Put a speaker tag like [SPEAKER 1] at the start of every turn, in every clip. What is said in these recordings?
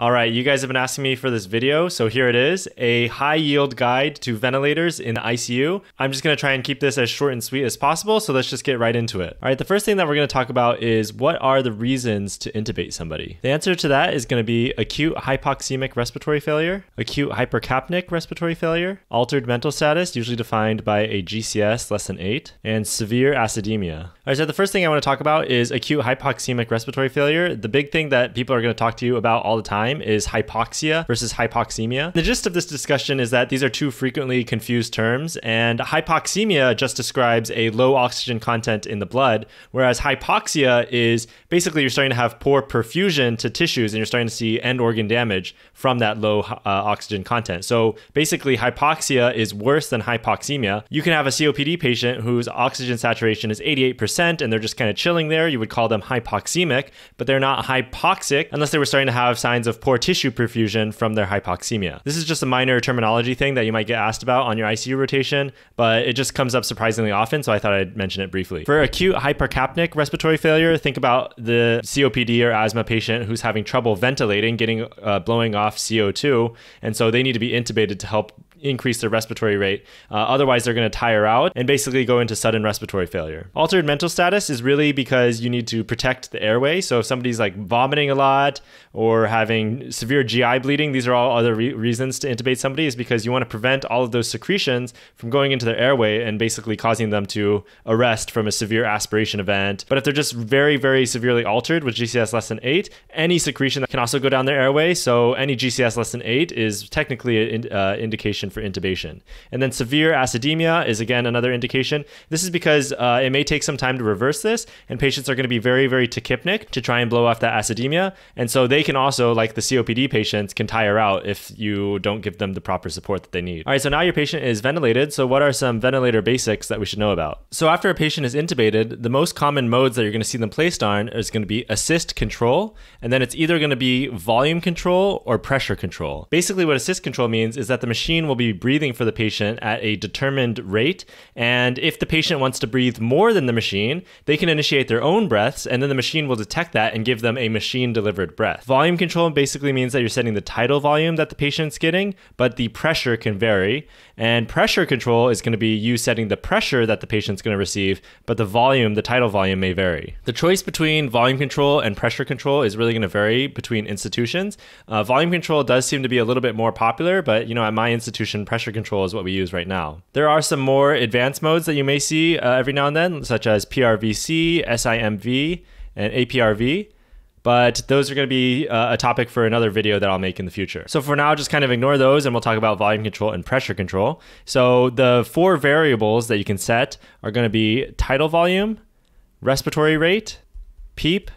[SPEAKER 1] All right, you guys have been asking me for this video, so here it is a high yield guide to ventilators in ICU. I'm just gonna try and keep this as short and sweet as possible, so let's just get right into it. All right, the first thing that we're gonna talk about is what are the reasons to intubate somebody? The answer to that is gonna be acute hypoxemic respiratory failure, acute hypercapnic respiratory failure, altered mental status, usually defined by a GCS less than eight, and severe acidemia. All right, so the first thing I wanna talk about is acute hypoxemic respiratory failure. The big thing that people are gonna talk to you about all the time time is hypoxia versus hypoxemia. The gist of this discussion is that these are two frequently confused terms, and hypoxemia just describes a low oxygen content in the blood, whereas hypoxia is basically you're starting to have poor perfusion to tissues and you're starting to see end organ damage from that low uh, oxygen content. So basically, hypoxia is worse than hypoxemia. You can have a COPD patient whose oxygen saturation is 88% and they're just kind of chilling there. You would call them hypoxemic, but they're not hypoxic unless they were starting to have signs of poor tissue perfusion from their hypoxemia. This is just a minor terminology thing that you might get asked about on your ICU rotation, but it just comes up surprisingly often, so I thought I'd mention it briefly. For acute hypercapnic respiratory failure, think about the COPD or asthma patient who's having trouble ventilating, getting uh, blowing off CO2, and so they need to be intubated to help increase their respiratory rate. Uh, otherwise, they're going to tire out and basically go into sudden respiratory failure. Altered mental status is really because you need to protect the airway. So if somebody's like vomiting a lot or having severe GI bleeding, these are all other re- reasons to intubate somebody, is because you want to prevent all of those secretions from going into their airway and basically causing them to arrest from a severe aspiration event. But if they're just very, very severely altered with GCS less than eight, any secretion that can also go down their airway. So any GCS less than eight is technically an uh, indication indication for intubation. And then severe acidemia is again another indication. This is because uh, it may take some time to reverse this, and patients are going to be very, very tachypneic to try and blow off that acidemia. And so they can also, like the COPD patients, can tire out if you don't give them the proper support that they need. All right, so now your patient is ventilated. So, what are some ventilator basics that we should know about? So, after a patient is intubated, the most common modes that you're going to see them placed on is going to be assist control, and then it's either going to be volume control or pressure control. Basically, what assist control means is that the machine will be breathing for the patient at a determined rate. And if the patient wants to breathe more than the machine, they can initiate their own breaths, and then the machine will detect that and give them a machine delivered breath. Volume control basically means that you're setting the tidal volume that the patient's getting, but the pressure can vary. And pressure control is going to be you setting the pressure that the patient's going to receive, but the volume, the tidal volume, may vary. The choice between volume control and pressure control is really going to vary between institutions. Uh, volume control does seem to be a little bit more popular, but you know, at my institution, pressure control is what we use right now. There are some more advanced modes that you may see uh, every now and then, such as PRVC, SIMV, and APRV but those are going to be uh, a topic for another video that I'll make in the future. So for now, just kind of ignore those and we'll talk about volume control and pressure control. So the four variables that you can set are going to be tidal volume, respiratory rate, PEEP,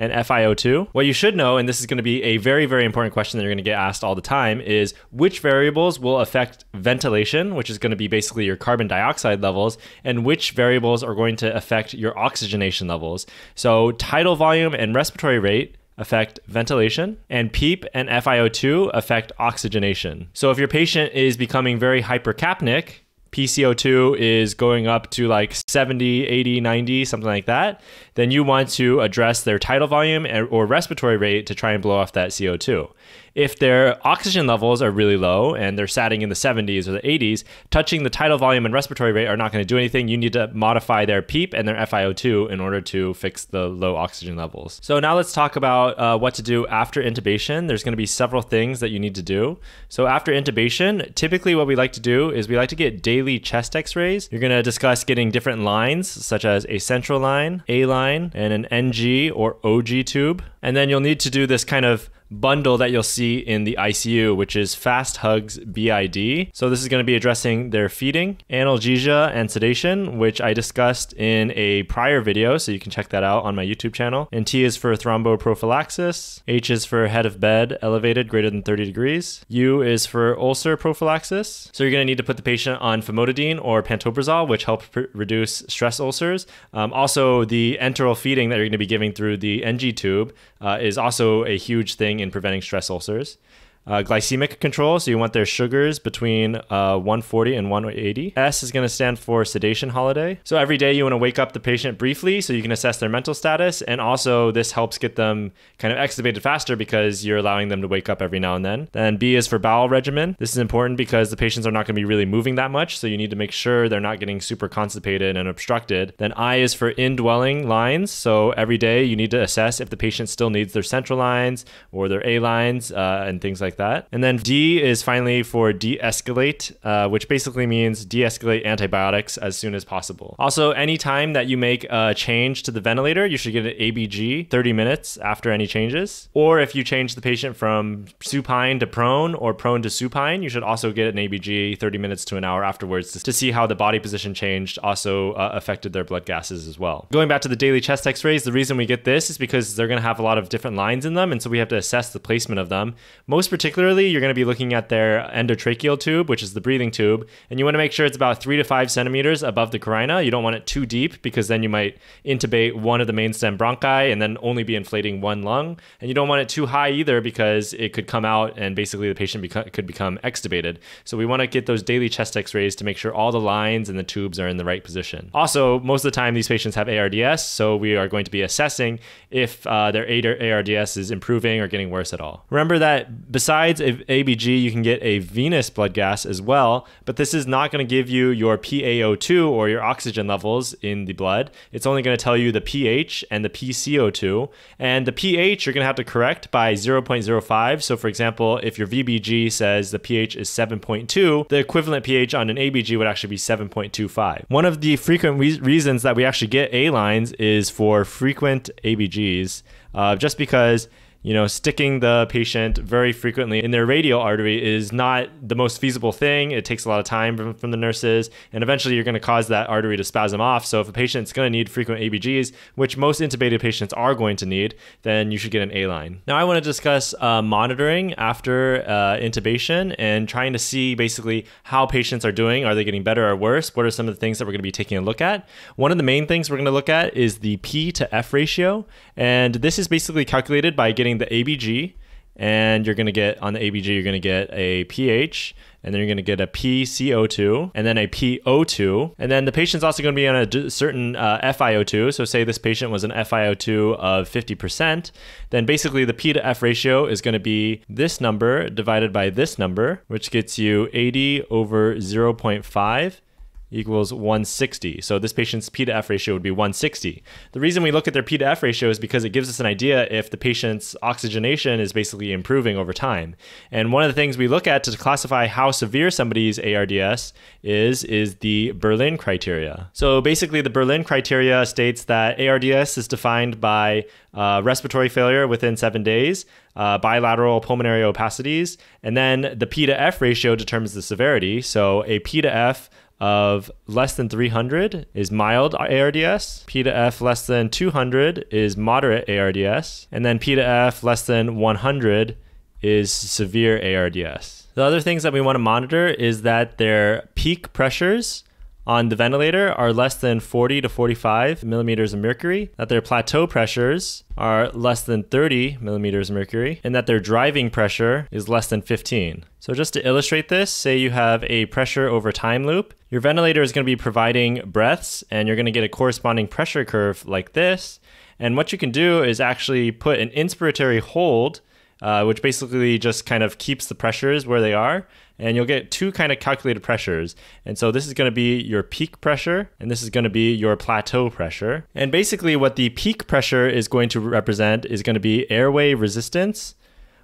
[SPEAKER 1] and FiO2. What you should know, and this is going to be a very, very important question that you're going to get asked all the time, is which variables will affect ventilation, which is going to be basically your carbon dioxide levels, and which variables are going to affect your oxygenation levels. So, tidal volume and respiratory rate affect ventilation, and PEEP and FiO2 affect oxygenation. So, if your patient is becoming very hypercapnic, PCO2 is going up to like 70, 80, 90, something like that, then you want to address their tidal volume or respiratory rate to try and blow off that CO2. If their oxygen levels are really low and they're satting in the 70s or the 80s, touching the tidal volume and respiratory rate are not going to do anything. You need to modify their PEEP and their FiO2 in order to fix the low oxygen levels. So now let's talk about uh, what to do after intubation. There's going to be several things that you need to do. So after intubation, typically what we like to do is we like to get daily chest x-rays. You're going to discuss getting different lines such as a central line, A line, and an NG or OG tube. And then you'll need to do this kind of bundle that you'll see in the ICU, which is Fast Hugs BID. So this is going to be addressing their feeding, analgesia, and sedation, which I discussed in a prior video, so you can check that out on my YouTube channel. And T is for thromboprophylaxis. H is for head of bed elevated greater than 30 degrees. U is for ulcer prophylaxis. So you're going to need to put the patient on famotidine or pantoprazole, which help reduce stress ulcers. Um, also, the enteral feeding that you're going to be giving through the NG tube uh, is also a huge thing in preventing stress ulcers. Uh, glycemic control. So you want their sugars between uh, 140 and 180. S is going to stand for sedation holiday. So every day you want to wake up the patient briefly so you can assess their mental status. And also, this helps get them kind of extubated faster because you're allowing them to wake up every now and then. Then B is for bowel regimen. This is important because the patients are not going to be really moving that much. So you need to make sure they're not getting super constipated and obstructed. Then I is for indwelling lines. So every day you need to assess if the patient still needs their central lines or their A lines uh, and things like that. And then D is finally for de escalate, uh, which basically means de escalate antibiotics as soon as possible. Also, anytime that you make a change to the ventilator, you should get an ABG 30 minutes after any changes. Or if you change the patient from supine to prone or prone to supine, you should also get an ABG 30 minutes to an hour afterwards to see how the body position changed also uh, affected their blood gases as well. Going back to the daily chest x rays, the reason we get this is because they're going to have a lot of different lines in them. And so we have to assess the placement of them. Most particularly, you're going to be looking at their endotracheal tube, which is the breathing tube. And you want to make sure it's about three to five centimeters above the carina. You don't want it too deep because then you might intubate one of the main stem bronchi and then only be inflating one lung. And you don't want it too high either because it could come out and basically the patient could become extubated. So we want to get those daily chest x rays to make sure all the lines and the tubes are in the right position. Also, most of the time, these patients have ARDS. So we are going to be assessing if uh, their ARDS is improving or getting worse at all. Remember that besides ABG, you can get a venous blood gas as well, but this is not going to give you your PaO2 or your oxygen levels in the blood. It's only going to tell you the pH and the PCO2. And the pH you're going to have to correct by 0.05. So, for example, if your VBG says the pH is 7.2, the equivalent pH on an ABG would actually be 7.25. One of the frequent re- reasons that we actually get A lines is for frequent ABGs, uh, just because you know, sticking the patient very frequently in their radial artery is not the most feasible thing. It takes a lot of time from, from the nurses, and eventually you're going to cause that artery to spasm off. So if a patient's going to need frequent ABGs, which most intubated patients are going to need, then you should get an A line. Now I want to discuss uh, monitoring after uh, intubation and trying to see basically how patients are doing. Are they getting better or worse? What are some of the things that we're going to be taking a look at? One of the main things we're going to look at is the P to F ratio, and this is basically calculated by getting the ABG, and you're going to get on the ABG, you're going to get a pH, and then you're going to get a PCO2, and then a PO2, and then the patient's also going to be on a certain uh, FiO2. So, say this patient was an FiO2 of 50%, then basically the P to F ratio is going to be this number divided by this number, which gets you 80 over 0.5 equals 160. So this patient's P to F ratio would be 160. The reason we look at their P to F ratio is because it gives us an idea if the patient's oxygenation is basically improving over time. And one of the things we look at to classify how severe somebody's ARDS is is the Berlin criteria. So basically the Berlin criteria states that ARDS is defined by uh, respiratory failure within seven days, uh, bilateral pulmonary opacities, and then the P to F ratio determines the severity. So a P to F of less than 300 is mild ARDS. P to F less than 200 is moderate ARDS. And then P to F less than 100 is severe ARDS. The other things that we want to monitor is that their peak pressures on the ventilator are less than 40 to 45 millimeters of mercury, that their plateau pressures are less than 30 millimeters of mercury, and that their driving pressure is less than 15. So, just to illustrate this, say you have a pressure over time loop. Your ventilator is going to be providing breaths, and you're going to get a corresponding pressure curve like this. And what you can do is actually put an inspiratory hold uh, which basically just kind of keeps the pressures where they are. And you'll get two kind of calculated pressures. And so this is going to be your peak pressure, and this is going to be your plateau pressure. And basically, what the peak pressure is going to represent is going to be airway resistance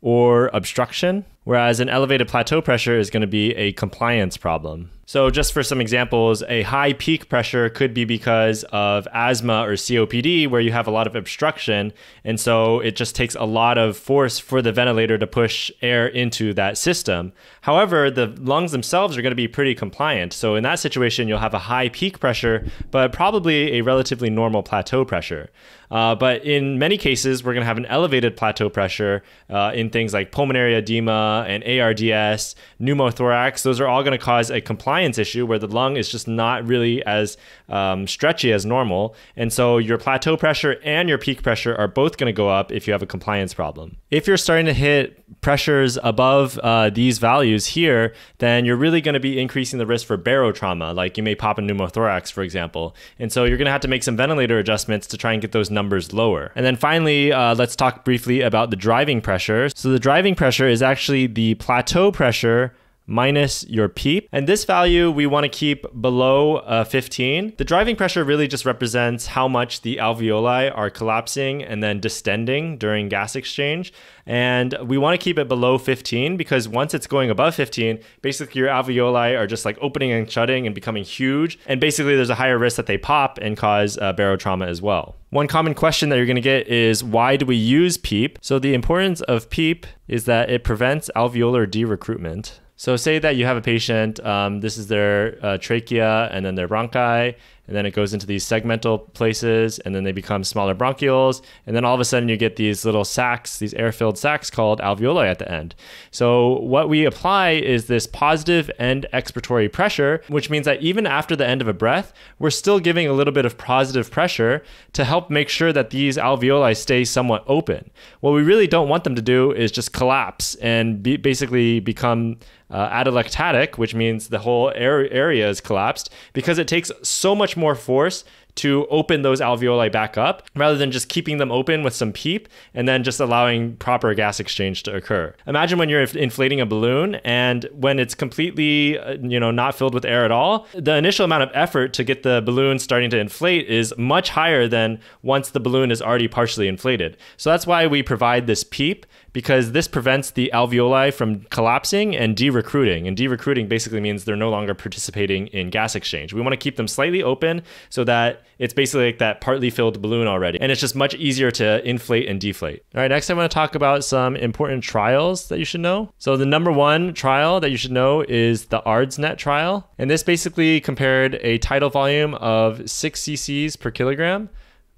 [SPEAKER 1] or obstruction, whereas an elevated plateau pressure is going to be a compliance problem. So, just for some examples, a high peak pressure could be because of asthma or COPD, where you have a lot of obstruction. And so it just takes a lot of force for the ventilator to push air into that system. However, the lungs themselves are going to be pretty compliant. So, in that situation, you'll have a high peak pressure, but probably a relatively normal plateau pressure. Uh, but in many cases, we're going to have an elevated plateau pressure uh, in things like pulmonary edema and ARDS, pneumothorax, those are all going to cause a compliance issue where the lung is just not really as um, stretchy as normal. And so your plateau pressure and your peak pressure are both going to go up if you have a compliance problem. If you're starting to hit pressures above uh, these values here, then you're really going to be increasing the risk for barotrauma, like you may pop a pneumothorax, for example. And so you're going to have to make some ventilator adjustments to try and get those numbers lower. And then finally, uh, let's talk briefly about the driving pressure. So the driving pressure is actually the plateau pressure minus your PEEP. And this value we want to keep below uh, 15. The driving pressure really just represents how much the alveoli are collapsing and then distending during gas exchange. And we want to keep it below 15 because once it's going above 15, basically your alveoli are just like opening and shutting and becoming huge. And basically there's a higher risk that they pop and cause uh, barotrauma as well. One common question that you're going to get is why do we use PEEP? So the importance of PEEP is that it prevents alveolar de-recruitment. So say that you have a patient, um, this is their uh, trachea and then their bronchi, and then it goes into these segmental places, and then they become smaller bronchioles, and then all of a sudden you get these little sacs, these air-filled sacs called alveoli at the end. So what we apply is this positive end expiratory pressure, which means that even after the end of a breath, we're still giving a little bit of positive pressure to help make sure that these alveoli stay somewhat open. What we really don't want them to do is just collapse and be, basically become uh, atelectatic, which means the whole area is collapsed, because it takes so much more force to open those alveoli back up rather than just keeping them open with some PEEP and then just allowing proper gas exchange to occur. Imagine when you're inflating a balloon and when it's completely, uh, you know, not filled with air at all, the initial amount of effort to get the balloon starting to inflate is much higher than once the balloon is already partially inflated. So that's why we provide this PEEP because this prevents the alveoli from collapsing and de-recruiting. And de-recruiting basically means they're no longer participating in gas exchange. We want to keep them slightly open so that it's basically like that partly filled balloon already. And it's just much easier to inflate and deflate. All right, next I want to talk about some important trials that you should know. So the number one trial that you should know is the ARDSNet trial. And this basically compared a tidal volume of 6 cc's per kilogram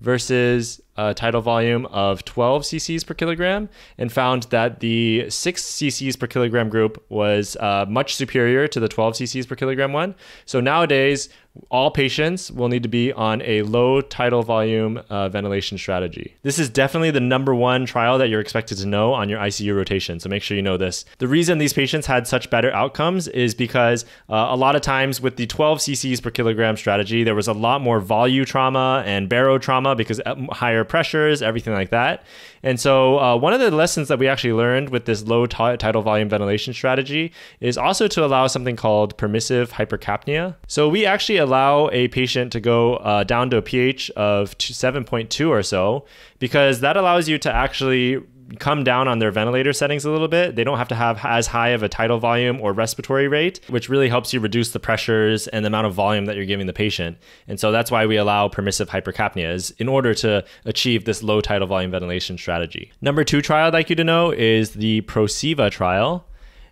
[SPEAKER 1] versus a tidal volume of 12 cc's per kilogram and found that the 6 cc's per kilogram group was uh, much superior to the 12 cc's per kilogram one. So nowadays, all patients will need to be on a low tidal volume uh, ventilation strategy. This is definitely the number one trial that you're expected to know on your ICU rotation, so make sure you know this. The reason these patients had such better outcomes is because uh, a lot of times with the 12 cc's per kilogram strategy, there was a lot more volume trauma and barotrauma because uh, higher pressures, everything like that. And so, uh, one of the lessons that we actually learned with this low t- tidal volume ventilation strategy is also to allow something called permissive hypercapnia. So, we actually allow a patient to go uh, down to a pH of 7.2 or so because that allows you to actually come down on their ventilator settings a little bit. They don't have to have as high of a tidal volume or respiratory rate, which really helps you reduce the pressures and the amount of volume that you're giving the patient. And so that's why we allow permissive hypercapnia is in order to achieve this low tidal volume ventilation strategy. Number two trial I'd like you to know is the PROSEVA trial.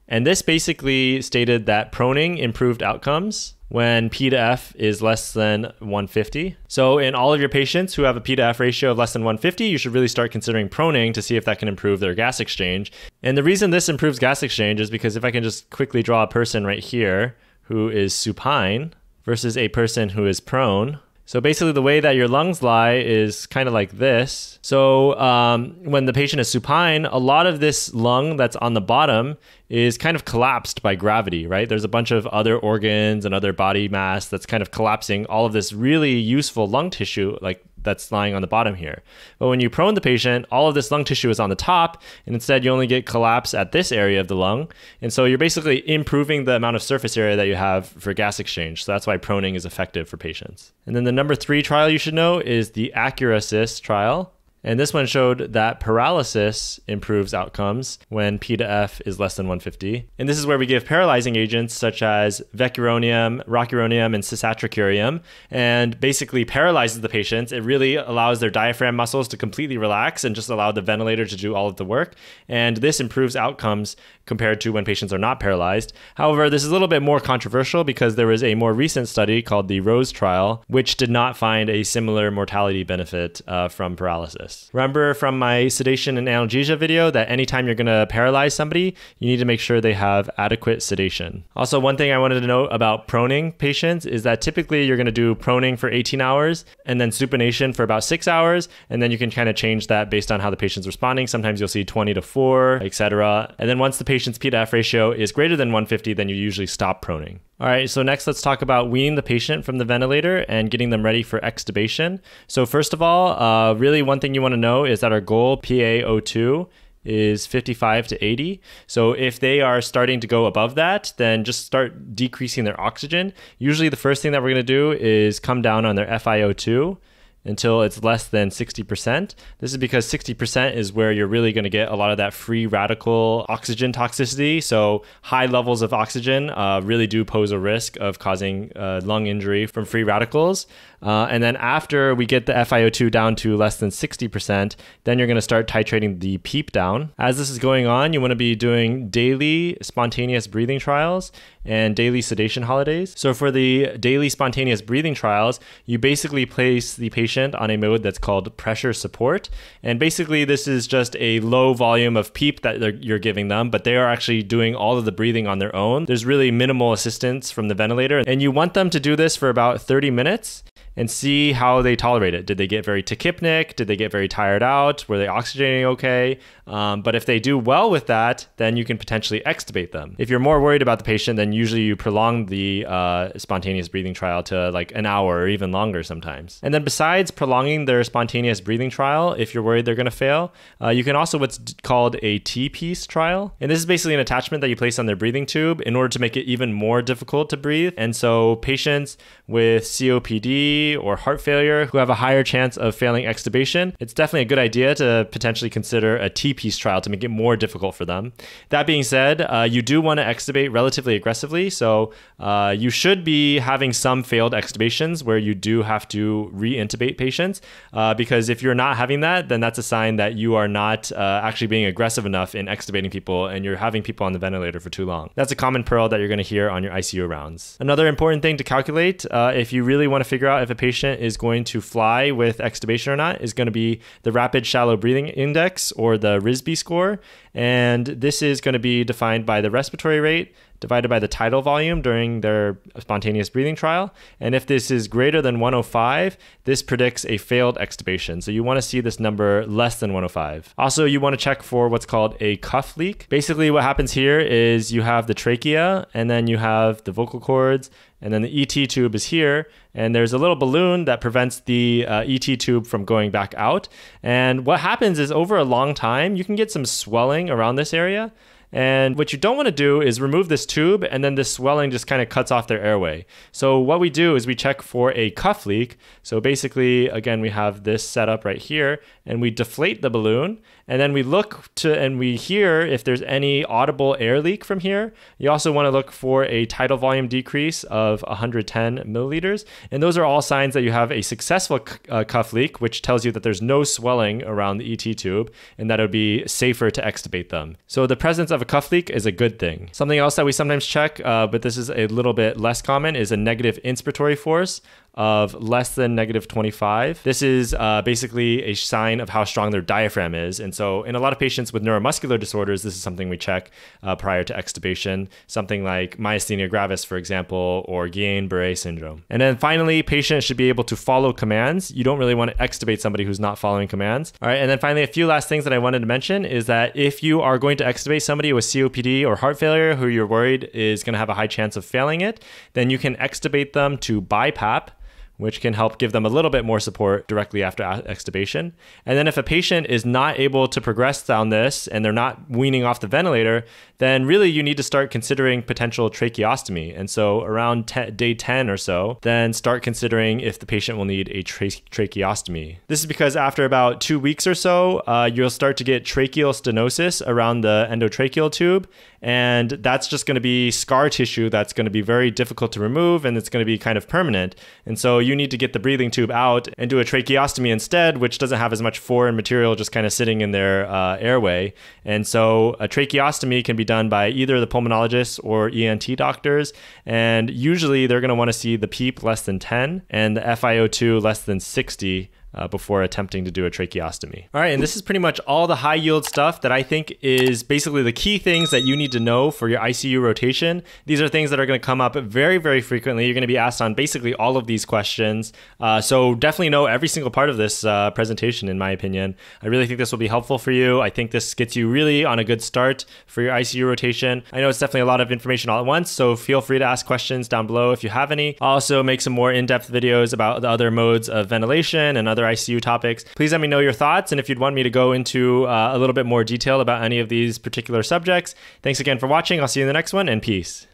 [SPEAKER 1] And this basically stated that proning improved outcomes when P to F is less than 150. So, in all of your patients who have a P to F ratio of less than 150, you should really start considering proning to see if that can improve their gas exchange. And the reason this improves gas exchange is because if I can just quickly draw a person right here who is supine versus a person who is prone, so basically, the way that your lungs lie is kind of like this. So um, when the patient is supine, a lot of this lung that's on the bottom is kind of collapsed by gravity, right? There's a bunch of other organs and other body mass that's kind of collapsing all of this really useful lung tissue, like that's lying on the bottom here. But when you prone the patient, all of this lung tissue is on the top, and instead you only get collapse at this area of the lung. And so you're basically improving the amount of surface area that you have for gas exchange. So that's why proning is effective for patients. And then the number three trial you should know is the ACURASYS trial. And this one showed that paralysis improves outcomes when P to F is less than 150. And this is where we give paralyzing agents such as vecuronium, rocuronium, and cisatracurium, and basically paralyzes the patients. It really allows their diaphragm muscles to completely relax and just allow the ventilator to do all of the work. And this improves outcomes compared to when patients are not paralyzed. However, this is a little bit more controversial because there was a more recent study called the ROSE trial, which did not find a similar mortality benefit uh, from paralysis. This. Remember from my sedation and analgesia video that anytime you're going to paralyze somebody, you need to make sure they have adequate sedation. Also, one thing I wanted to note about proning patients is that typically you're going to do proning for 18 hours and then supination for about six hours, and then you can kind of change that based on how the patient's responding. Sometimes you'll see 20 to 4, etc. And then once the patient's P to F ratio is greater than 150, then you usually stop proning. All right, so next let's talk about weaning the patient from the ventilator and getting them ready for extubation. So first of all, uh, really one thing you want to know is that our goal PaO2 is 55 to 80. So if they are starting to go above that, then just start decreasing their oxygen. Usually the first thing that we're going to do is come down on their FiO2 until it's less than 60%. This is because 60% is where you're really going to get a lot of that free radical oxygen toxicity. So, high levels of oxygen uh, really do pose a risk of causing uh, lung injury from free radicals. Uh, and then after we get the FiO2 down to less than 60%, then you're going to start titrating the PEEP down. As this is going on, you want to be doing daily spontaneous breathing trials and daily sedation holidays. So for the daily spontaneous breathing trials, you basically place the patient on a mode that's called pressure support. And basically, this is just a low volume of PEEP that you're giving them, but they are actually doing all of the breathing on their own. There's really minimal assistance from the ventilator. And you want them to do this for about 30 minutes and see how they tolerate it. Did they get very tachypneic? Did they get very tired out? Were they oxygenating okay? Um, but if they do well with that, then you can potentially extubate them. If you're more worried about the patient, then usually you prolong the uh, spontaneous breathing trial to like an hour or even longer sometimes. And then besides prolonging their spontaneous breathing trial, if you're worried they're going to fail, uh, you can also what's called a T-piece trial. And this is basically an attachment that you place on their breathing tube in order to make it even more difficult to breathe. And so patients with COPD or heart failure who have a higher chance of failing extubation, it's definitely a good idea to potentially consider a T piece trial to make it more difficult for them. That being said, uh, you do want to extubate relatively aggressively. So uh, you should be having some failed extubations where you do have to re-intubate patients. Uh, because if you're not having that, then that's a sign that you are not uh, actually being aggressive enough in extubating people and you're having people on the ventilator for too long. That's a common pearl that you're going to hear on your ICU rounds. Another important thing to calculate uh, if you really want to figure out if a patient is going to fly with extubation or not is going to be the rapid shallow breathing index or the RSBI score. And this is going to be defined by the respiratory rate divided by the tidal volume during their spontaneous breathing trial. And if this is greater than 105, this predicts a failed extubation. So you want to see this number less than 105. Also, you want to check for what's called a cuff leak. Basically, what happens here is you have the trachea, and then you have the vocal cords, and then the ET tube is here, and there's a little balloon that prevents the uh, ET tube from going back out. And what happens is over a long time, you can get some swelling around this area. And what you don't want to do is remove this tube and then this swelling just kind of cuts off their airway. So what we do is we check for a cuff leak. So basically, again, we have this setup right here and we deflate the balloon and then we look to and we hear if there's any audible air leak from here. You also want to look for a tidal volume decrease of 110 milliliters. And those are all signs that you have a successful uh, cuff leak, which tells you that there's no swelling around the ET tube and that it would be safer to extubate them. So the presence of a cuff leak is a good thing. Something else that we sometimes check, uh, but this is a little bit less common, is a negative inspiratory force of less than negative 25. This is uh, basically a sign of how strong their diaphragm is. And so, in a lot of patients with neuromuscular disorders, this is something we check uh, prior to extubation, something like myasthenia gravis, for example, or Guillain Barre syndrome. And then finally, patients should be able to follow commands. You don't really want to extubate somebody who's not following commands. All right. And then finally, a few last things that I wanted to mention is that if you are going to extubate somebody with COPD or heart failure who you're worried is going to have a high chance of failing it, then you can extubate them to BiPAP which can help give them a little bit more support directly after extubation. And then if a patient is not able to progress down this and they're not weaning off the ventilator, then really you need to start considering potential tracheostomy. And so around day 10 or so, then start considering if the patient will need a tra- tracheostomy. This is because after about two weeks or so, uh, you'll start to get tracheal stenosis around the endotracheal tube. And that's just going to be scar tissue that's going to be very difficult to remove and it's going to be kind of permanent. And so you need to get the breathing tube out and do a tracheostomy instead, which doesn't have as much foreign material just kind of sitting in their uh, airway. And so a tracheostomy can be done by either the pulmonologist or ENT doctors. And usually they're going to want to see the PEEP less than 10 and the FiO2 less than 60 uh, before attempting to do a tracheostomy. All right, and this is pretty much all the high yield stuff that I think is basically the key things that you need to know for your ICU rotation. These are things that are going to come up very, very frequently. You're going to be asked on basically all of these questions. Uh, so definitely know every single part of this uh, presentation, in my opinion. I really think this will be helpful for you. I think this gets you really on a good start for your ICU rotation. I know it's definitely a lot of information all at once, so feel free to ask questions down below if you have any. I'll also make some more in-depth videos about the other modes of ventilation and other ICU topics. Please let me know your thoughts and if you'd want me to go into uh, a little bit more detail about any of these particular subjects. Thanks again for watching. I'll see you in the next one and peace.